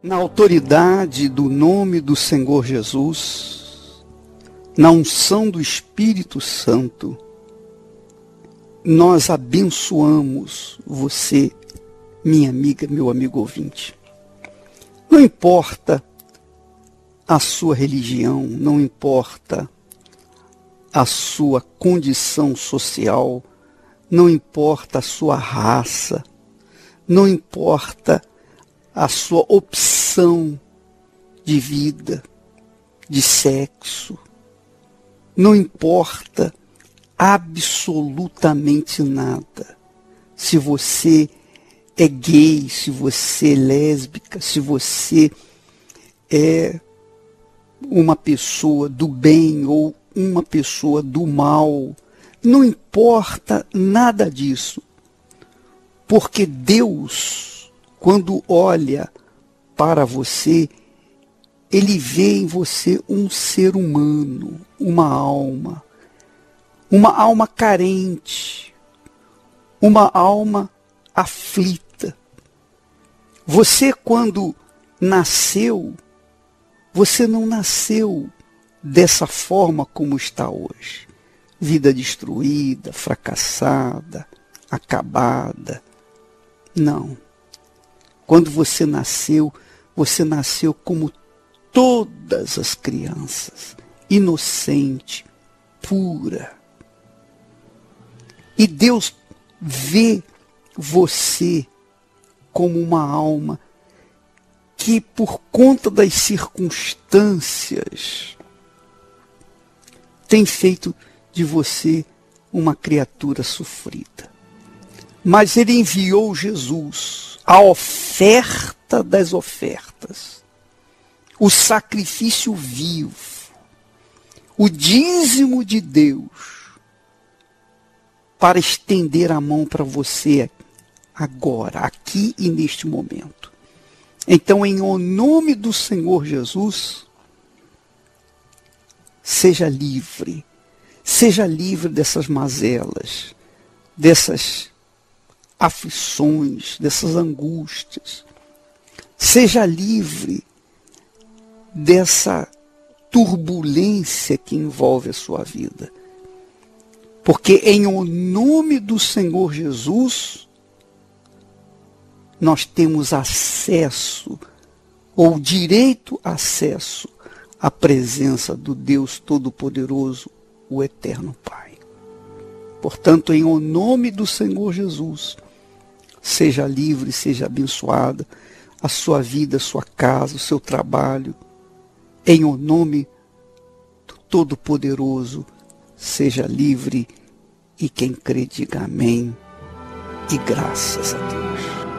Na autoridade do nome do Senhor Jesus, na unção do Espírito Santo, nós abençoamos você, minha amiga, meu amigo ouvinte. Não importa a sua religião, não importa a sua condição social, não importa a sua raça, não importa a sua opção de vida, de sexo. Não importa absolutamente nada. Se você é gay, se você é lésbica, se você é uma pessoa do bem ou uma pessoa do mal, não importa nada disso. Porque Deus quando olha para você, ele vê em você um ser humano, uma alma, uma alma carente, uma alma aflita. Você, quando nasceu, você não nasceu dessa forma como está hoje. Vida destruída, fracassada, acabada. Não. Quando você nasceu, você nasceu como todas as crianças, inocente, pura. E Deus vê você como uma alma que, por conta das circunstâncias, tem feito de você uma criatura sofrida. Mas Ele enviou Jesus a oferta das ofertas, o sacrifício vivo, o dízimo de Deus, para estender a mão para você agora, aqui e neste momento. Então, em nome do Senhor Jesus, seja livre, seja livre dessas mazelas, dessas aflições, dessas angústias. Seja livre dessa turbulência que envolve a sua vida. Porque em o nome do Senhor Jesus, nós temos acesso, ou direito acesso, à presença do Deus Todo-Poderoso, o Eterno Pai. Portanto, em o nome do Senhor Jesus, Seja livre, seja abençoada a sua vida, a sua casa, o seu trabalho. Em o nome do Todo-Poderoso, seja livre e quem crê diga amém e graças a Deus.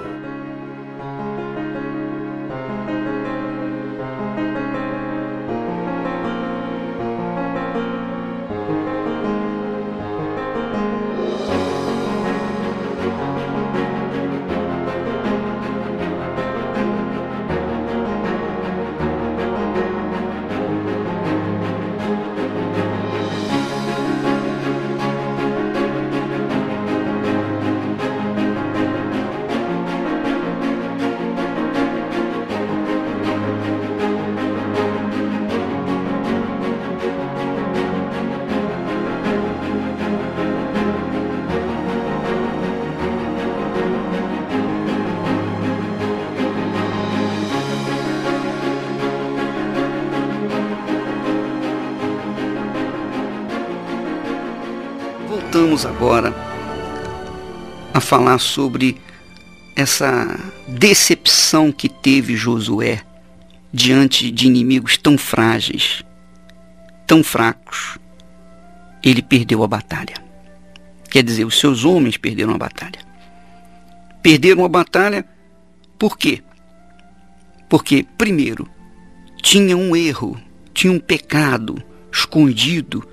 Voltamos agora a falar sobre essa decepção que teve Josué diante de inimigos tão frágeis, tão fracos. Ele perdeu a batalha. Quer dizer, os seus homens perderam a batalha. Perderam a batalha por quê? Porque, primeiro, tinha um erro, tinha um pecado escondido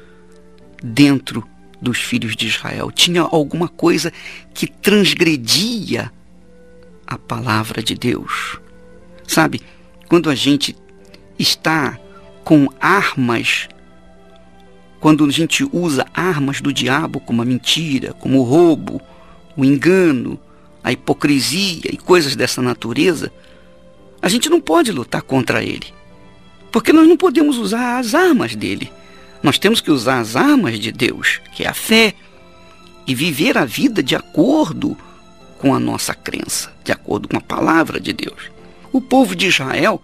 dentro dos filhos de Israel. Tinha alguma coisa que transgredia a palavra de Deus. Sabe, quando a gente está com armas, quando a gente usa armas do diabo como a mentira, como o roubo, o engano, a hipocrisia e coisas dessa natureza, A gente não pode lutar contra ele. Porque nós não podemos usar as armas dele. Nós temos que usar as armas de Deus, que é a fé, e viver a vida de acordo com a nossa crença, de acordo com a palavra de Deus. O povo de Israel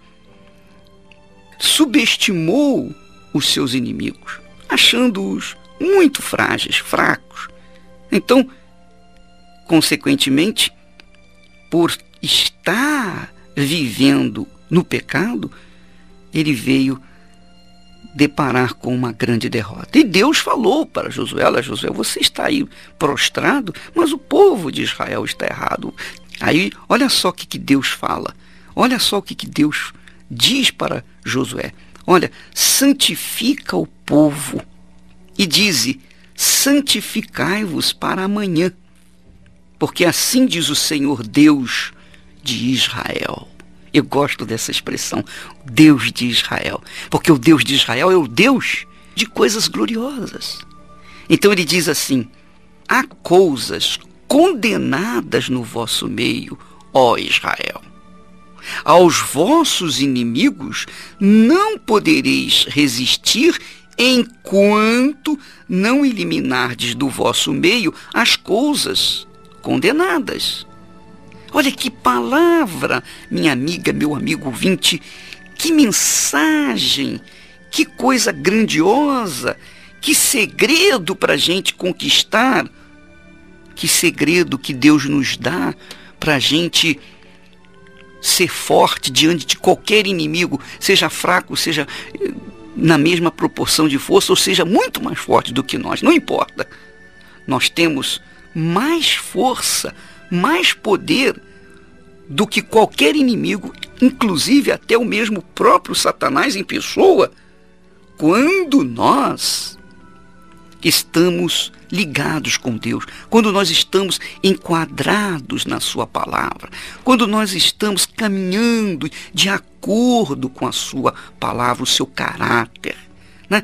subestimou os seus inimigos, achando-os muito frágeis, fracos. Então, consequentemente, por estar vivendo no pecado, ele veio deparar com uma grande derrota. E Deus falou para Josué: Olha, Josué, você está aí prostrado, mas o povo de Israel está errado. Aí, olha só o que, que Deus fala. Olha só o que, que Deus diz para Josué: Olha, santifica o povo e dize: santificai-vos para amanhã. Porque assim diz o Senhor Deus de Israel. Eu gosto dessa expressão, Deus de Israel, porque o Deus de Israel é o Deus de coisas gloriosas. Então ele diz assim: há coisas condenadas no vosso meio, ó Israel. Aos vossos inimigos não podereis resistir enquanto não eliminardes do vosso meio as coisas condenadas. Olha que palavra, minha amiga, meu amigo ouvinte, que mensagem, que coisa grandiosa, que segredo para a gente conquistar, que segredo que Deus nos dá para a gente ser forte diante de qualquer inimigo, seja fraco, seja eh, na mesma proporção de força, ou seja muito mais forte do que nós, não importa. Nós temos mais força mais poder do que qualquer inimigo, inclusive até o mesmo próprio Satanás em pessoa, quando nós estamos ligados com Deus, quando nós estamos enquadrados na Sua palavra, quando nós estamos caminhando de acordo com a Sua palavra, o seu caráter, né?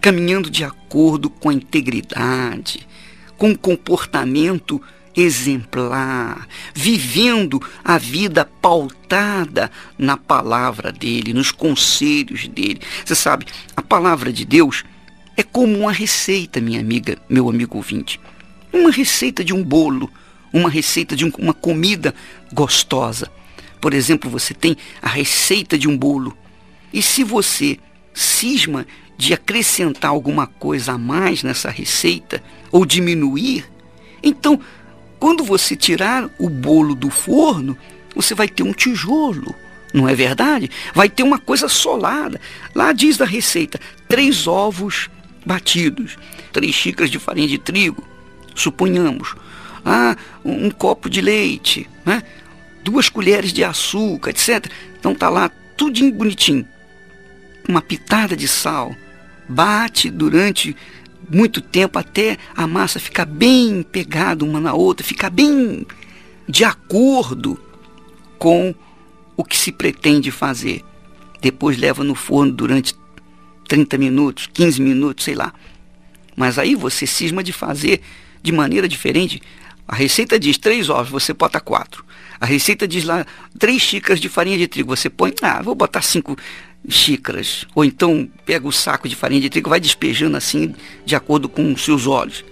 caminhando de acordo com a integridade, com o comportamento exemplar, vivendo a vida pautada na palavra dele, nos conselhos dele. Você sabe, a palavra de Deus é como uma receita, minha amiga, meu amigo ouvinte. Uma receita de um bolo, uma receita de um, uma comida gostosa. Por exemplo, você tem a receita de um bolo. E se você cisma de acrescentar alguma coisa a mais nessa receita ou diminuir, então quando você tirar o bolo do forno, você vai ter um tijolo, não é verdade? Vai ter uma coisa solada. Lá diz da receita: três ovos batidos, três xícaras de farinha de trigo, suponhamos. Ah, um, um copo de leite, né? duas colheres de açúcar, etc. Então tá lá tudinho bonitinho. Uma pitada de sal. Bate durante muito tempo até a massa ficar bem pegada uma na outra, ficar bem de acordo com o que se pretende fazer. Depois leva no forno durante 30 minutos, 15 minutos, sei lá. Mas aí você cisma de fazer de maneira diferente. A receita diz três ovos, você bota quatro. A receita diz lá três xícaras de farinha de trigo, você põe, ah, vou botar cinco xícaras. Ou então pega o saco de farinha de trigo e vai despejando assim, de acordo com os seus olhos.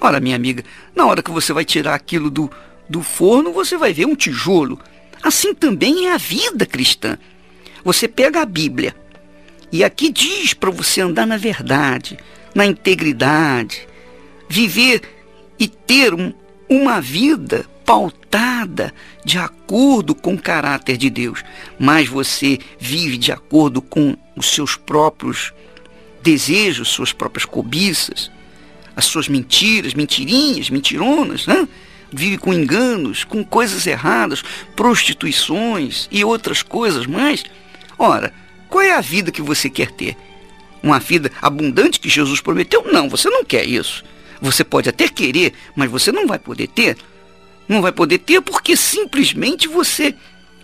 Ora, minha amiga, na hora que você vai tirar aquilo do, do forno, você vai ver um tijolo. Assim também é a vida cristã. Você pega a Bíblia e aqui diz para você andar na verdade, na integridade, viver e ter um, uma vida pautada de acordo com o caráter de Deus, mas você vive de acordo com os seus próprios desejos, suas próprias cobiças, as suas mentiras, mentirinhas, mentironas, né? vive com enganos, com coisas erradas, prostituições e outras coisas mais. Ora, qual é a vida que você quer ter? Uma vida abundante que Jesus prometeu? Não, você não quer isso. Você pode até querer, mas você não vai poder ter não vai poder ter porque simplesmente você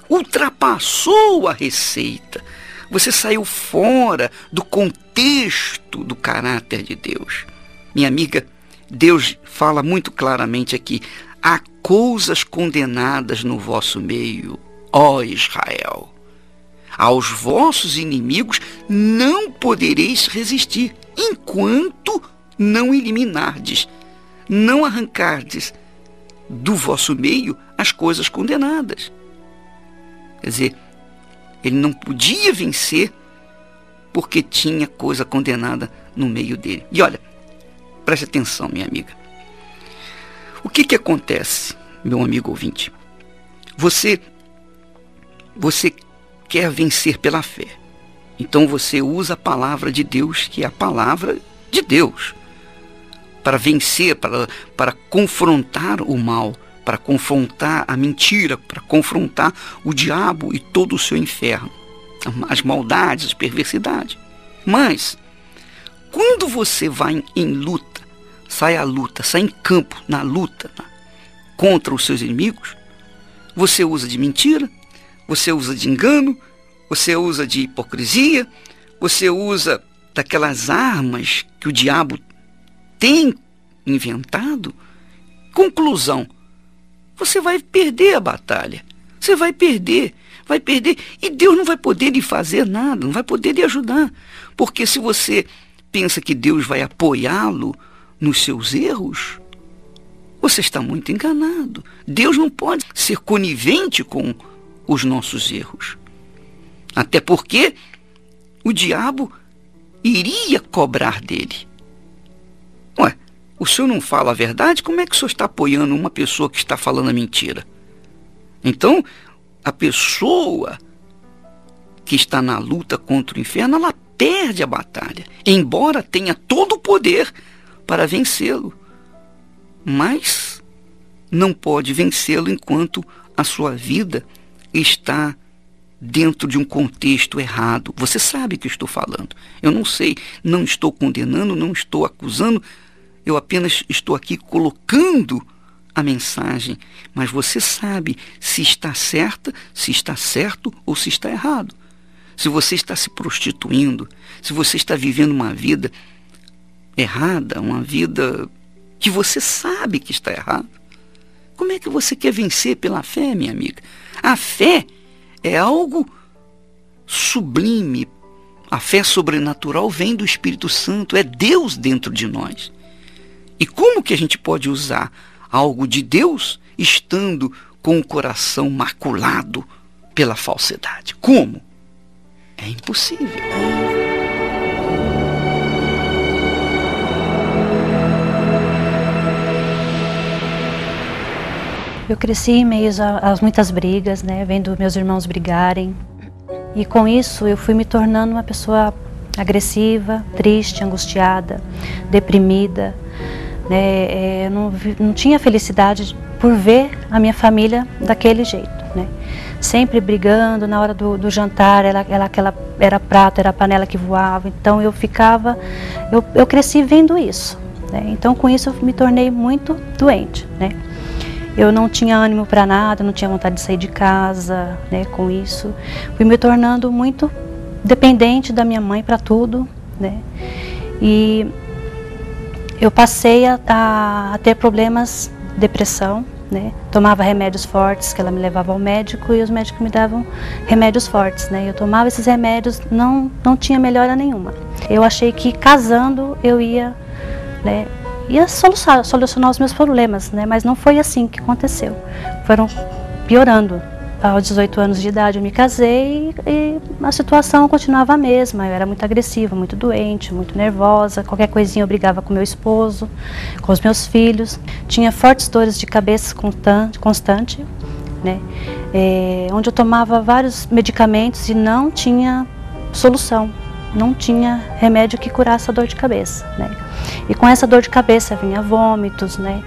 ultrapassou a receita. Você saiu fora do contexto do caráter de Deus. Minha amiga, Deus fala muito claramente aqui: há coisas condenadas no vosso meio, ó Israel. Aos vossos inimigos não podereis resistir, enquanto não eliminardes, não arrancardes do vosso meio as coisas condenadas. Quer dizer, ele não podia vencer porque tinha coisa condenada no meio dele. E olha, preste atenção, minha amiga. O que que acontece, meu amigo ouvinte? Você você quer vencer pela fé. Então você usa a palavra de Deus, que é a palavra de Deus, para vencer, para, para confrontar o mal, para confrontar a mentira, para confrontar o diabo e todo o seu inferno, as maldades, as perversidades. Mas, quando você vai em, luta, sai à luta, sai em campo, na luta contra os seus inimigos, você usa de mentira, você usa de engano, você usa de hipocrisia, você usa daquelas armas que o diabo tem inventado. Conclusão: você vai perder a batalha. Você vai perder, vai perder. E Deus não vai poder lhe fazer nada, não vai poder lhe ajudar. Porque se você pensa que Deus vai apoiá-lo nos seus erros, você está muito enganado. Deus não pode ser conivente com os nossos erros. Até porque o diabo iria cobrar dele. Ué, o senhor não fala a verdade? Como é que o senhor está apoiando uma pessoa que está falando a mentira? Então, a pessoa que está na luta contra o inferno, ela perde a batalha, embora tenha todo o poder para vencê-lo. Mas não pode vencê-lo enquanto a sua vida está dentro de um contexto errado. Você sabe o que eu estou falando. Eu não sei, não estou condenando, não estou acusando, eu apenas estou aqui colocando a mensagem, mas você sabe se está certa, se está certo ou se está errado. Se você está se prostituindo, se você está vivendo uma vida errada, uma vida que você sabe que está errada, como é que você quer vencer pela fé, minha amiga? A fé é algo sublime. A fé sobrenatural vem do Espírito Santo, é Deus dentro de nós. E como que a gente pode usar algo de Deus estando com o coração maculado pela falsidade? Como? É impossível. Eu cresci em meio a muitas brigas, né, vendo meus irmãos brigarem. E com isso eu fui me tornando uma pessoa agressiva, triste, angustiada, deprimida. Né, é, não, não tinha felicidade por ver a minha família daquele jeito. Né? Sempre brigando, na hora do, do jantar, ela, ela, aquela, era prato, era panela que voava. Então eu ficava, eu, eu cresci vendo isso. Né? Então com isso eu me tornei muito doente. Né? Eu não tinha ânimo para nada, não tinha vontade de sair de casa, né, com isso. Fui me tornando muito dependente da minha mãe para tudo, né? E eu passei a, a, a, ter problemas, depressão, né? Tomava remédios fortes, que ela me levava ao médico e os médicos me davam remédios fortes, né? Eu tomava esses remédios, não não tinha melhora nenhuma. Eu achei que casando eu ia, né, ia solucionar, os meus problemas, né? Mas não foi assim que aconteceu. Foram piorando. Aos 18 anos de idade eu me casei e a situação continuava a mesma. Eu era muito agressiva, muito doente, muito nervosa. Qualquer coisinha eu brigava com meu esposo, com os meus filhos. Tinha fortes dores de cabeça constante né? É, onde eu tomava vários medicamentos e não tinha solução não tinha remédio que curasse a dor de cabeça, né? E com essa dor de cabeça vinha vômitos, né?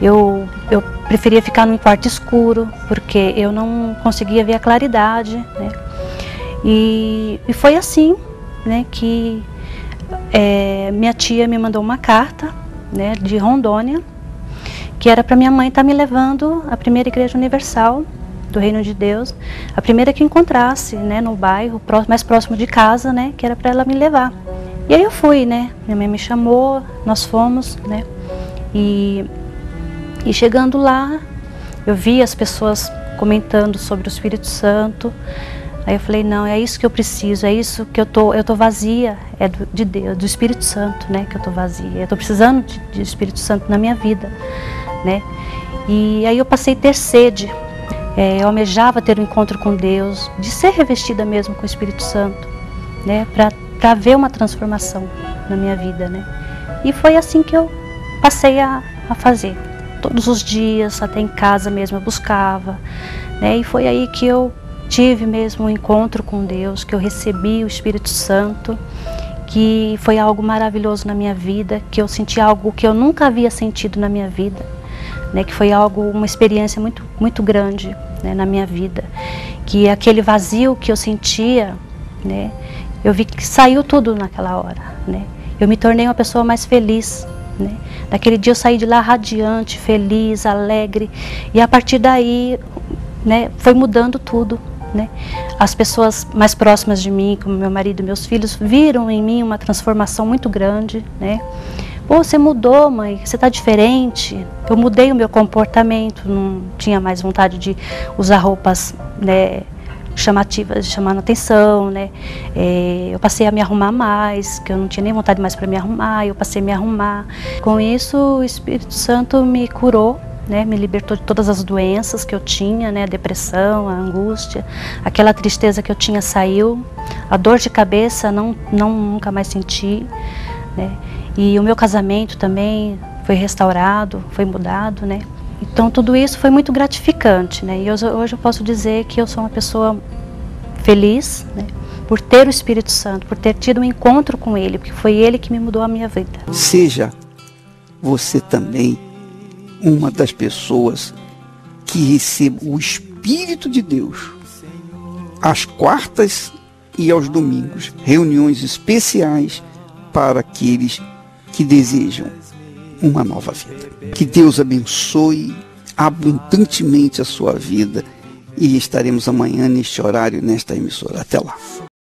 Eu, eu preferia ficar num quarto escuro, porque eu não conseguia ver a claridade, né? E, e foi assim, né, que é, minha tia me mandou uma carta, né, de Rondônia, que era para minha mãe estar tá me levando à primeira igreja universal do reino de Deus, a primeira que encontrasse, né, no bairro mais próximo de casa, né, que era para ela me levar. E aí eu fui, né, minha mãe me chamou, nós fomos, né, e, e chegando lá, eu vi as pessoas comentando sobre o Espírito Santo. Aí eu falei, não, é isso que eu preciso, é isso que eu tô, eu tô vazia, é do, de Deus, do Espírito Santo, né, que eu tô vazia. Eu tô precisando de, de Espírito Santo na minha vida, né? E aí eu passei a ter sede. É, eu almejava ter um encontro com Deus, de ser revestida mesmo com o Espírito Santo, né, para ver uma transformação na minha vida, né? E foi assim que eu passei a, a fazer. Todos os dias, até em casa mesmo, eu buscava, né? E foi aí que eu tive mesmo um encontro com Deus, que eu recebi o Espírito Santo, que foi algo maravilhoso na minha vida, que eu senti algo que eu nunca havia sentido na minha vida, né, que foi algo, uma experiência muito, muito grande né, na minha vida, que aquele vazio que eu sentia, né, eu vi que saiu tudo naquela hora, né, eu me tornei uma pessoa mais feliz, né, naquele dia eu saí de lá radiante, feliz, alegre, e a partir daí, né, foi mudando tudo, né? As pessoas mais próximas de mim, como meu marido e meus filhos, viram em mim uma transformação muito grande. Né? Pô, você mudou, mãe, você está diferente. Eu mudei o meu comportamento, não tinha mais vontade de usar roupas né, chamativas, chamando atenção. Né? É, eu passei a me arrumar mais, que eu não tinha nem vontade mais para me arrumar, eu passei a me arrumar. Com isso, o Espírito Santo me curou né, me libertou de todas as doenças que eu tinha, né, a depressão, a angústia, aquela tristeza que eu tinha saiu, a dor de cabeça não, não nunca mais senti, né, e o meu casamento também foi restaurado, foi mudado, né. Então tudo isso foi muito gratificante, né, e hoje, hoje eu posso dizer que eu sou uma pessoa feliz, né, por ter o Espírito Santo, por ter tido um encontro com Ele, porque foi Ele que me mudou a minha vida. Seja você também uma das pessoas que receba o Espírito de Deus às quartas e aos domingos, reuniões especiais para aqueles que desejam uma nova vida. Que Deus abençoe abundantemente a sua vida e estaremos amanhã neste horário, nesta emissora. Até lá.